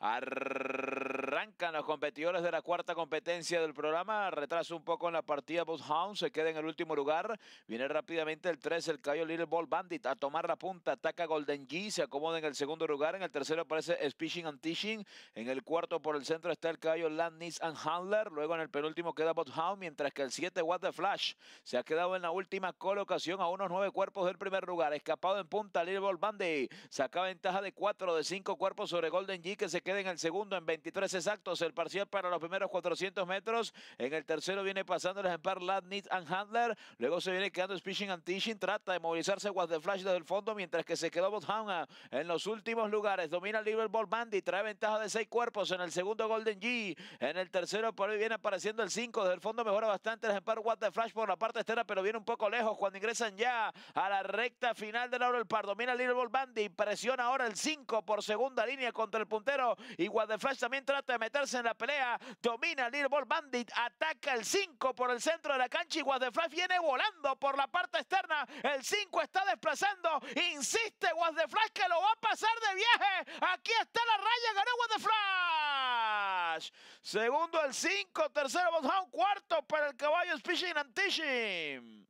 Ar... Arrancan los competidores de la cuarta competencia del programa. Retraso un poco en la partida. Hound se queda en el último lugar. Viene rápidamente el 3, el Cayo Little Ball Bandit a tomar la punta. Ataca Golden G. Se acomoda en el segundo lugar. En el tercero aparece Speeching and Teaching. En el cuarto por el centro está el Cayo Landis and Handler. Luego en el penúltimo queda Hound. Mientras que el 7, What the Flash, se ha quedado en la última colocación a unos nueve cuerpos del primer lugar. Escapado en punta Little Ball Bandit. Saca ventaja de cuatro de cinco cuerpos sobre Golden G que se queda en el segundo en 23 exactos. El parcial para los primeros 400 metros. En el tercero viene pasando el ejemplar Ladnit and Handler. Luego se viene quedando Speeching and Teaching. Trata de movilizarse Was the Flash desde el fondo. Mientras que se quedó Bothana en los últimos lugares. Domina Liverpool Bandy. Trae ventaja de seis cuerpos en el segundo Golden G. En el tercero por ahí viene apareciendo el 5. Desde el fondo mejora bastante el ejemplar What the Flash por la parte externa. Pero viene un poco lejos cuando ingresan ya a la recta final del Laurel Par. Domina Liverpool Bandy. Presiona ahora el 5 por segunda línea contra el puntero. Y What the Flash también trata de meterse en la pelea. Domina Little Ball Bandit. Ataca el 5 por el centro de la cancha. Y What the Flash viene volando por la parte externa. El 5 está desplazando. Insiste What the Flash que lo va a pasar de viaje. Aquí está la raya. Ganó What the Flash. Segundo el 5. Tercero Botham. Cuarto para el caballo Speeching and Teaching.